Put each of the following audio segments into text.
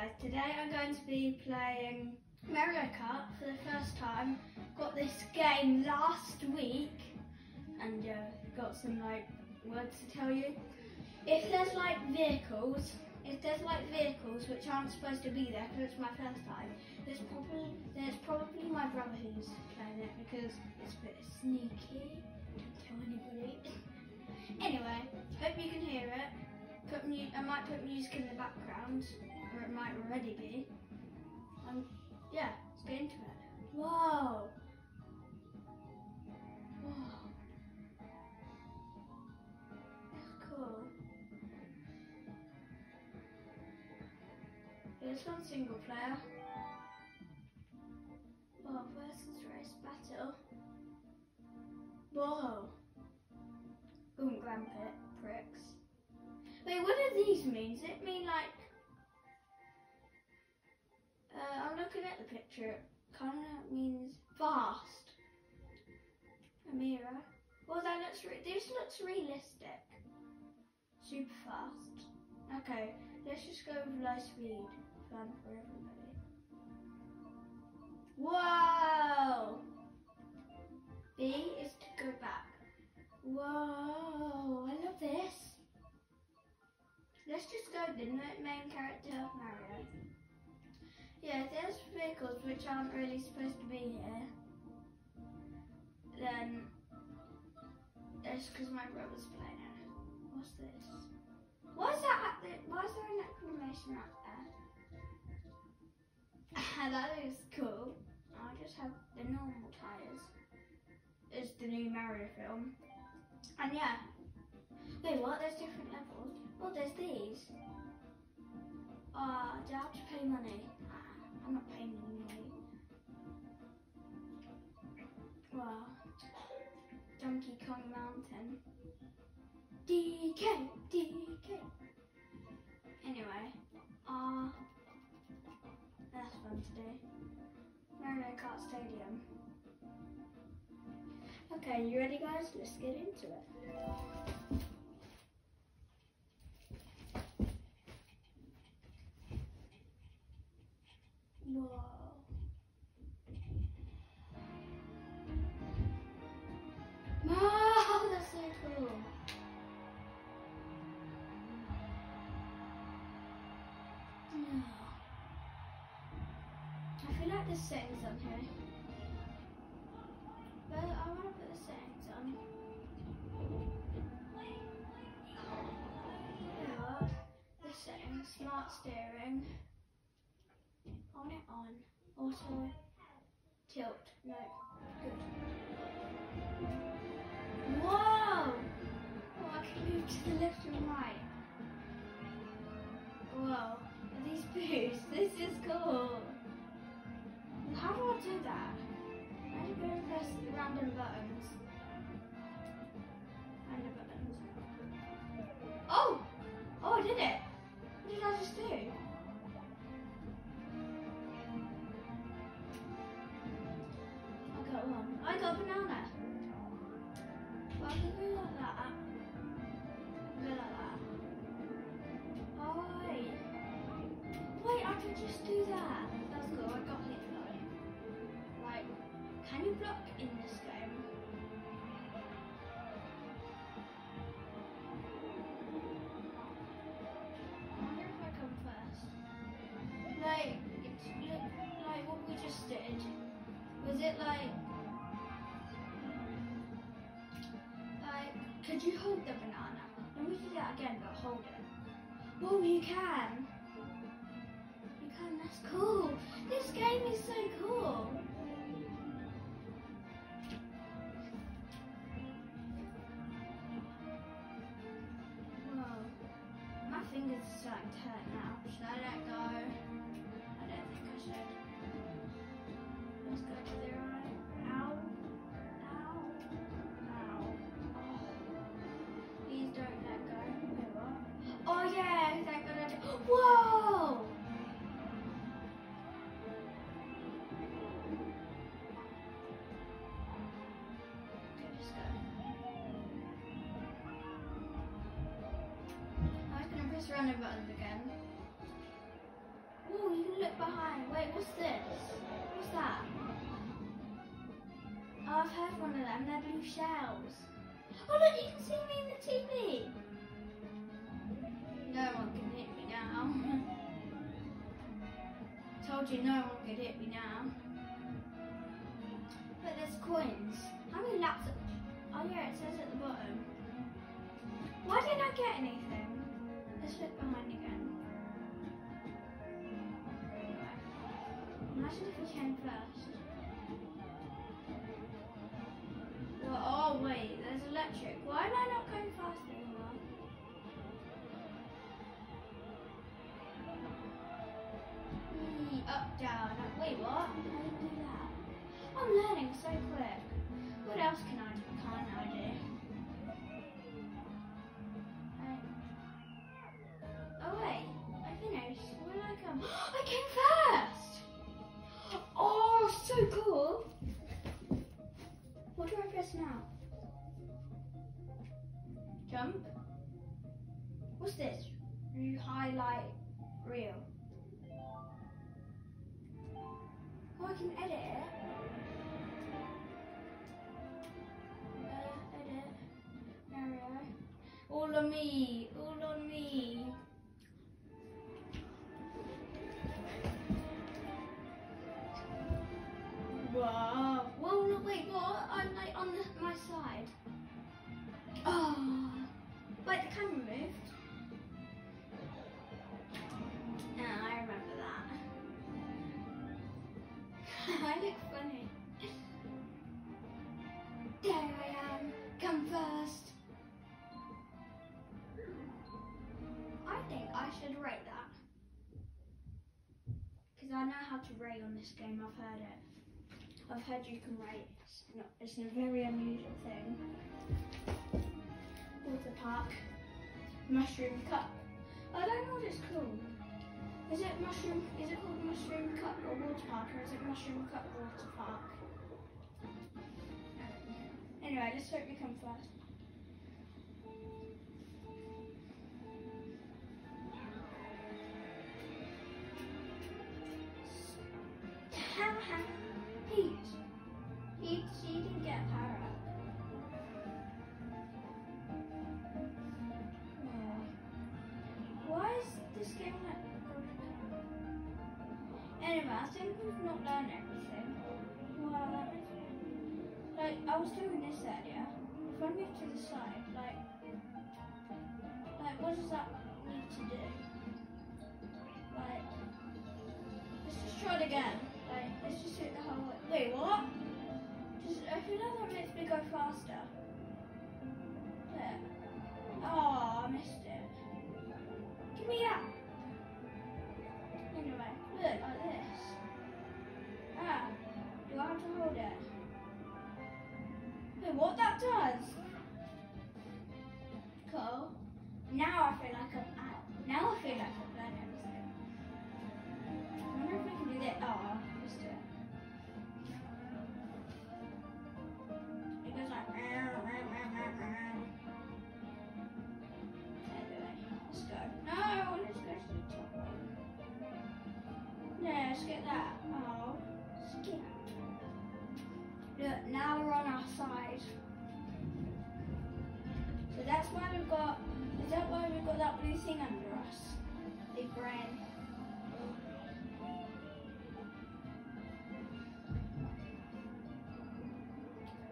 guys, today I'm going to be playing Mario Kart for the first time. Got this game last week and uh, got some like words to tell you. If there's like vehicles, if there's like vehicles which aren't supposed to be there because it's my first time, there's probably there's probably my brother who's playing it because it's a bit sneaky. Don't tell anybody. anyway, hope you can hear it. Put mu- I might put music in the background, or it might already be. Um, yeah, let's get into it. Whoa. Whoa. That's cool. This one's single player. Whoa, versus race battle. Whoa. Boom, grandpa pricks. Wait, what do these mean? Does it mean like... Uh, I'm looking at the picture. Kind of means fast. A mirror. Well, that looks... This looks realistic. Super fast. Okay, let's just go with low speed. Fun for everybody. Whoa! B is to go back. Whoa, I love this. Let's just go the main character of Mario. Yeah, there's vehicles which aren't really supposed to be here, then it's because my brother's playing it. What's this? Why is that why is there an exclamation mark there? that is cool. I'll just have the normal tyres. It's the new Mario film. And yeah. Wait, what? There's different levels. Oh, there's these. Ah, uh, do I have to pay money? I'm not paying money. Wow. Donkey Kong Mountain. DK, DK. Anyway, ah, uh, that's fun today. Mario Kart Stadium. Okay, you ready guys? Let's get into it. Yeah, the settings, smart steering. On it on. Also, tilt. No, good. Whoa! Oh, I can move to the left and right. Whoa, these boosts? This is cool. How do I do that? Do you go press random buttons? It like, like, could you hold the banana? Let me do that again, but hold it. Whoa, you can. You can, that's cool. This game is so cool. I was gonna press random buttons again. Whoa! Wait, what's this? What's that? Oh, I've heard one of them. They're blue shells. Oh, look, you can see me in the TV. No one can hit me now. Told you no one could hit me now. But there's coins. How many laps? Oh yeah, it says at the bottom. Why didn't I get anything? Imagine if we came first. Well, oh wait, there's electric. Why am I not going fast anymore? Whee, Up, down, up. Wait, what? How do you do that? I'm learning so quick. What else can I do? Can't I do? Me. All on me. Wow. Whoa, no, wait, what? I'm like on the, my side. Oh. Wait, the camera moved. To rate on this game, I've heard it. I've heard you can rate. It's, not, it's a very unusual thing. Water park. Mushroom cup. I don't know what it's called. Is it mushroom? Is it called mushroom cup or water park, or is it mushroom cup water park? Anyway, let's hope we come first. We've not learned everything. Me... Like, I was doing this earlier. If I move to the side, like... Like, what does that need to do? Like... Let's just try it again. Like, let's just do the whole way. Wait, what? Just, I feel like that makes me go faster. There. Oh, I missed it. Now we're on our side. So that's why we've got. Is that why we've got that blue thing under us? Big brain.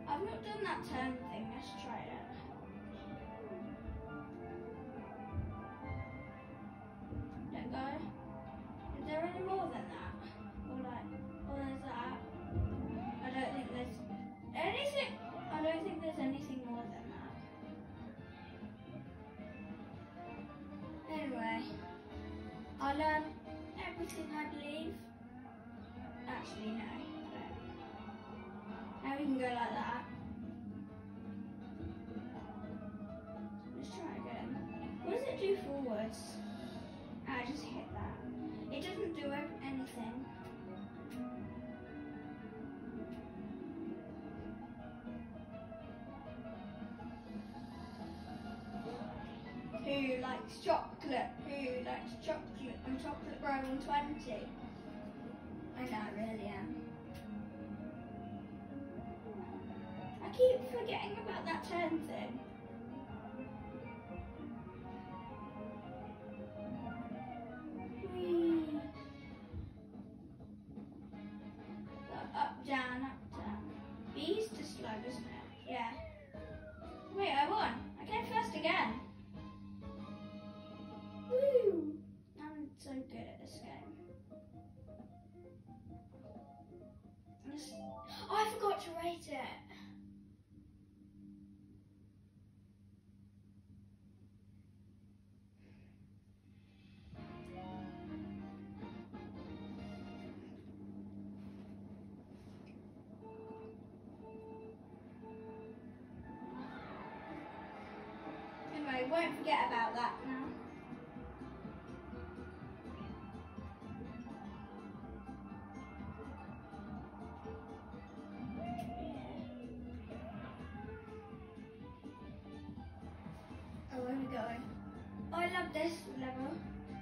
I've not done that turn thing. Let's try I'll learn everything I believe. Actually, no. Now we can go like that. Let's try again. What does it do forwards? I just hit that. It doesn't do anything. Who likes chocolate? Who likes chocolate? Roll 20. I know, I really am. I keep forgetting about that turn thing. Won't forget about that now. Oh, where are we going? I love this level.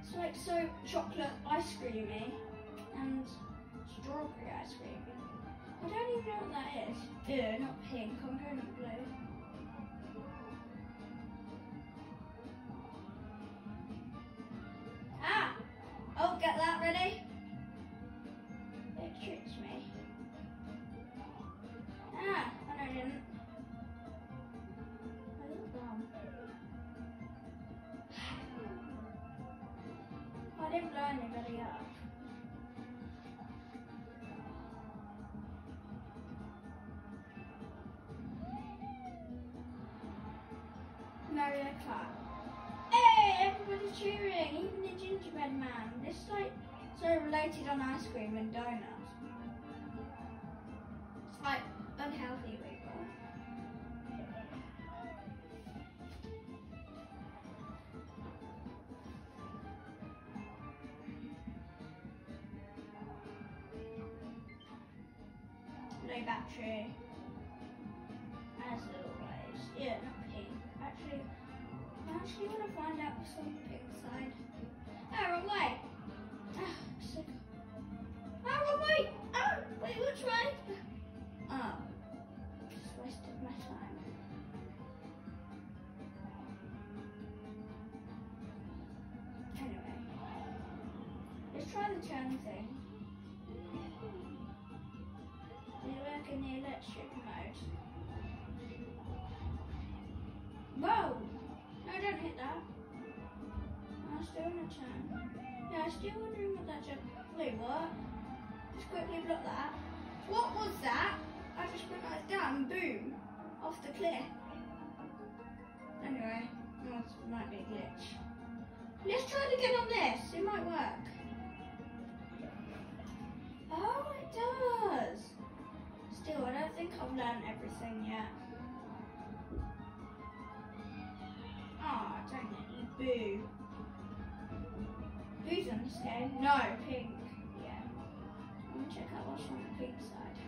It's like so chocolate ice creamy and strawberry ice cream. I don't even know what that is. Ew, not pink. I'm going blue. Oh, get that ready. It tricked me. Ah, no, it didn't. I look dumb. I didn't blow anybody up. Mario Kart. Hey, everybody's cheering, even the gingerbread man. This is like so related on ice cream and donuts. It's like unhealthy people. No battery. As always. Yeah, not pink. Actually, actually find out what's on the pink what. Wait, what? Just quickly block that. What was that? I just went like down, boom, off the cliff. Anyway, that might be a glitch. Let's try it again on this. It might work. Oh, it does. Still, I don't think I've learned everything yet. Ah, dang it, you boo. Boo's on this game? No, pink. Yeah. I'm gonna check out what's on the pink side.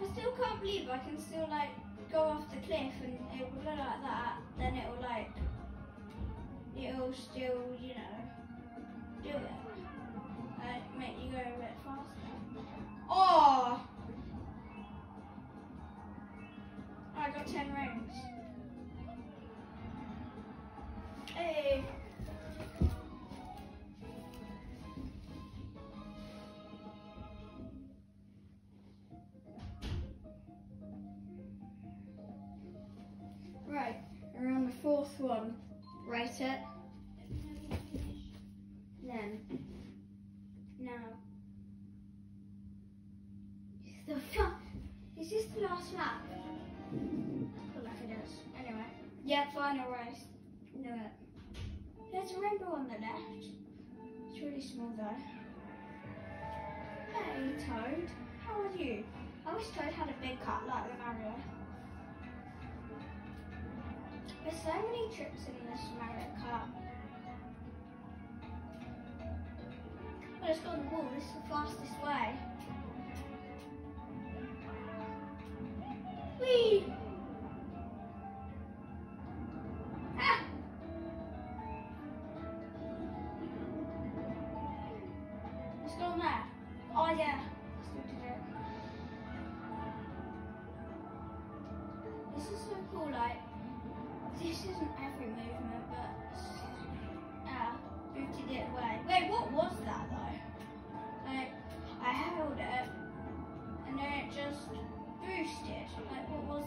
I still can't believe I can still like go off the cliff and it will go like that, then it will like it'll still, you know, do it. Like make you go a bit faster. Oh I got 10 rings. Fourth one. Write it. Then. Now. The fuck? Is this the last lap? Feel like it is. Anyway. Yeah, final race. Do it. There's a rainbow on the left. It's really small though. Hey Toad, how are you? I wish Toad had a big cut like the Mario. There's so many tricks in this Mario Kart. But go on the wall. This is the fastest way.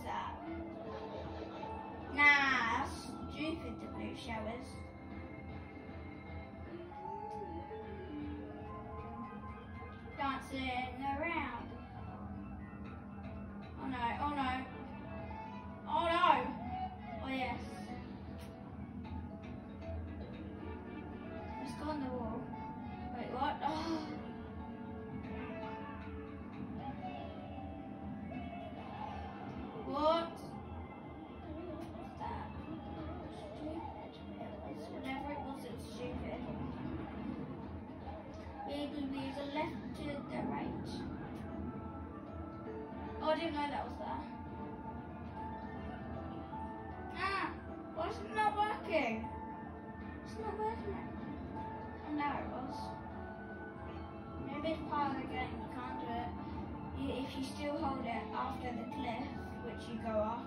That? Nah, that's stupid, the blue showers. Dancing around. Oh no, oh no. Didn't know that was there. Ah, why is it not working? It's not working. Oh, now it was. Maybe it's part of the game, you can't do it. You, if you still hold it after the cliff, which you go off.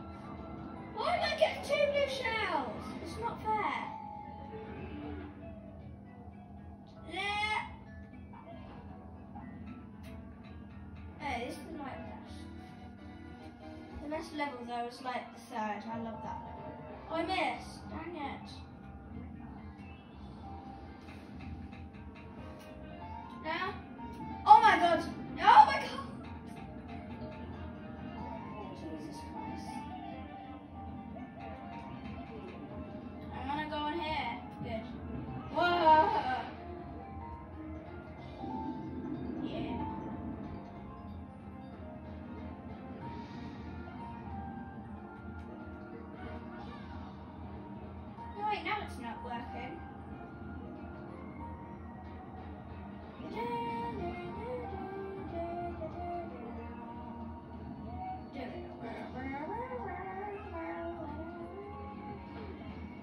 Why am I getting two blue shells? It's not fair. Yeah. Hey, this is like this. Best level though is like the third. I love that level. Oh, I missed. Dang it. Wait, now it's not working.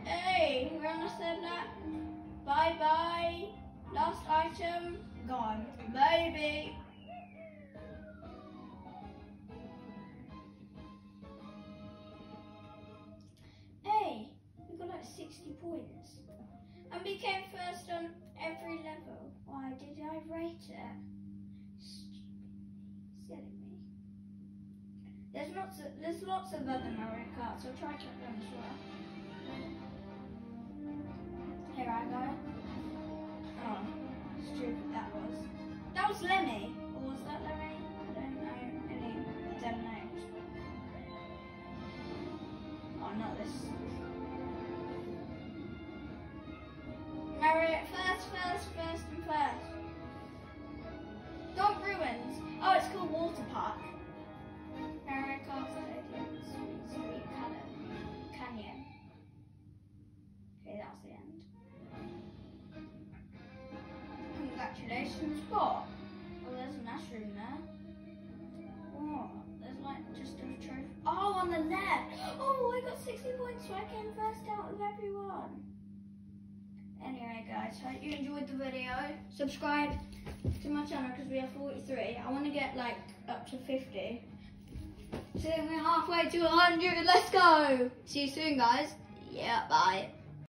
Hey, we're on the. Bye bye. Last item gone. Baby. Rate it? Silly me. There's lots of there's lots of other Mario Karts. I'll try to them as well. Here I go. Oh, stupid that was. That was Lemmy. Or was that Lemmy? I don't know any dead names. Oh, not this. Mario, first, first, first, and first. Oh, it's called Water Park. Mario Kart Stadium. Sweet, sweet Canyon. Canyon. Okay, that's the end. Congratulations, what? Oh, there's a mushroom there. Oh, there's like just a trophy. Oh, on the left. Oh, I got 60 points, so I came first out of everyone. Anyway, guys, hope you enjoyed the video. Subscribe to my channel because we have 43. I want to get like up to 50. So we're halfway to 100. Let's go. See you soon, guys. Yeah, bye.